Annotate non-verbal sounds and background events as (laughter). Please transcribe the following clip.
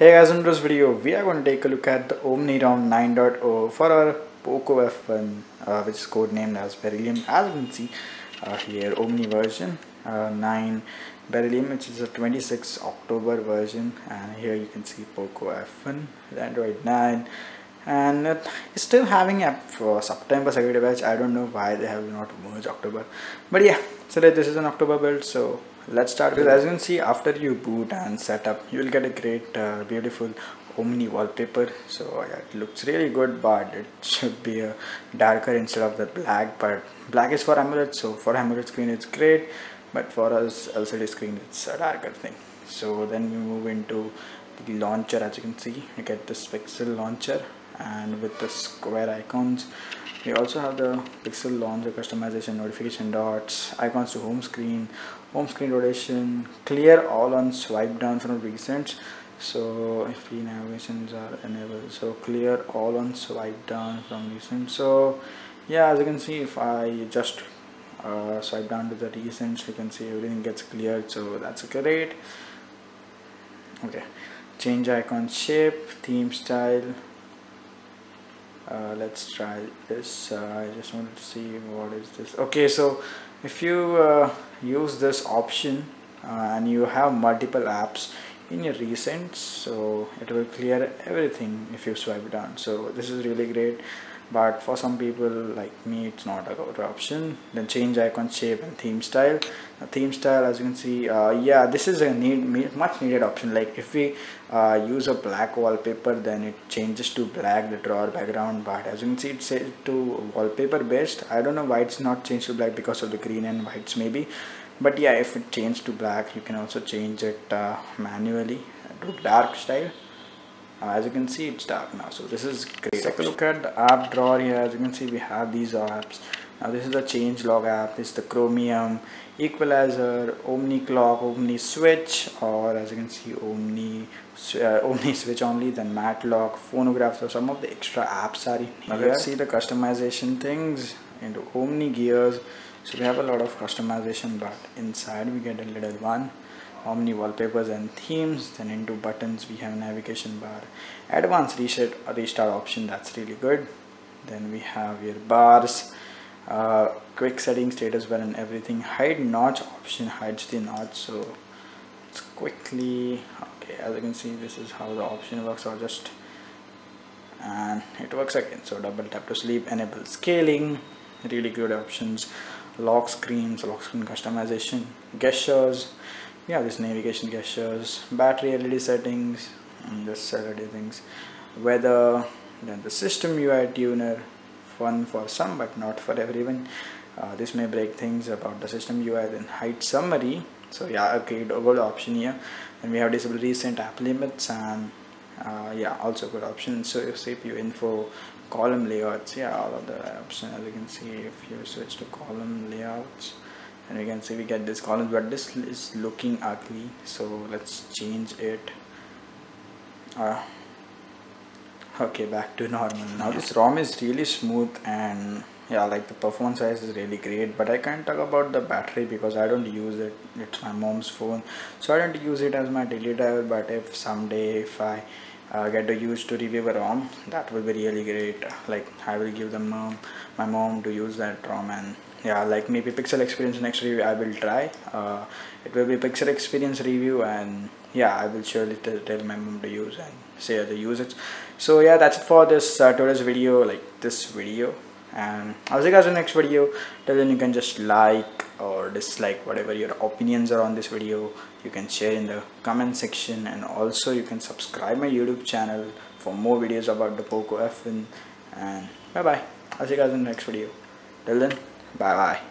Hey guys, in this video we are going to take a look at the OmniROM 9.0 for our POCO F1 uh, which is codenamed as Beryllium. As you can see uh, here Omni version uh, 9 Beryllium which is a 26 October version and here you can see POCO F1 Android 9 and it's still having a for September security patch. I don't know why they have not merged October. But yeah so this is an October build so let's start with as you can see after you boot and set up you will get a great uh, beautiful omni wallpaper. So yeah, it looks really good but it should be a darker instead of the black. But black is for AMOLED so for AMOLED screen it's great. But for us LCD screen it's a darker thing. So then we move into the launcher. As you can see you get this pixel launcher and with the square icons we also have the pixel launcher customization notification dots icons to home screen home screen rotation clear all on swipe down from recent. So if the navigations are enabled so clear all on swipe down from recent. So yeah as you can see if I just uh, swipe down to the recent you can see everything gets cleared so that's great. Okay change icon shape theme style uh, let's try this. Uh, I just wanted to see what is this. Okay so if you uh, use this option uh, and you have multiple apps in your recents so it will clear everything if you swipe down. So this is really great but for some people like me it's not a good option. Then change icon shape and theme style. The theme style as you can see uh, yeah this is a need much needed option. Like if we uh, use a black wallpaper then it changes to black the drawer background but as you can see it's set to wallpaper based I don't know why it's not changed to black because of the green and whites maybe but yeah if it changed to black you can also change it uh, manually to dark style. Uh, as you can see it's dark now so this is great. Take a look. At the app drawer here as you can see we have these apps. Now this is the change log app. This is the chromium equalizer omni clock omni switch or as you can see omni uh, (laughs) omni switch only then MatLog phonograph. So some of the extra apps are in here. Now let's see the customization things into omni gears so we have a lot of customization but inside we get a little one omni wallpapers and themes then into buttons we have navigation bar advanced reset restart option that's really good. Then we have your bars uh, quick setting status bar and everything hide notch option hides the notch so it's quickly okay as you can see this is how the option works or just and it works again so double tap to sleep enable scaling really good options lock screens lock screen customization gestures. Yeah this navigation gestures battery led settings and this led things. Weather then the system ui tuner fun for some but not for everyone. Uh, this may break things about the system ui then height summary. So yeah okay good option here. And we have disable recent app limits and uh, yeah also good option. So cpu info column layouts yeah all of the options as you can see if you switch to column layouts and we can see we get this column but this is looking ugly. So let's change it. Uh, okay back to normal now. This ROM is really smooth and yeah like the performance size is really great but I can't talk about the battery because I don't use it. It's my mom's phone. So I don't use it as my daily driver but if someday if I uh, get to use to review a ROM that will be really great. Like I will give them mom, my mom to use that ROM and yeah like maybe pixel experience next review I will try. Uh, it will be pixel experience review and yeah I will surely tell my mom to use and say the usage. So yeah that's it for this uh, today's video like this video and I'll see you guys in the next video. Till then you can just like or dislike whatever your opinions are on this video. You can share in the comment section. And also you can subscribe my youtube channel for more videos about the poco f1 and bye bye i'll see you guys in the next video. Till then bye bye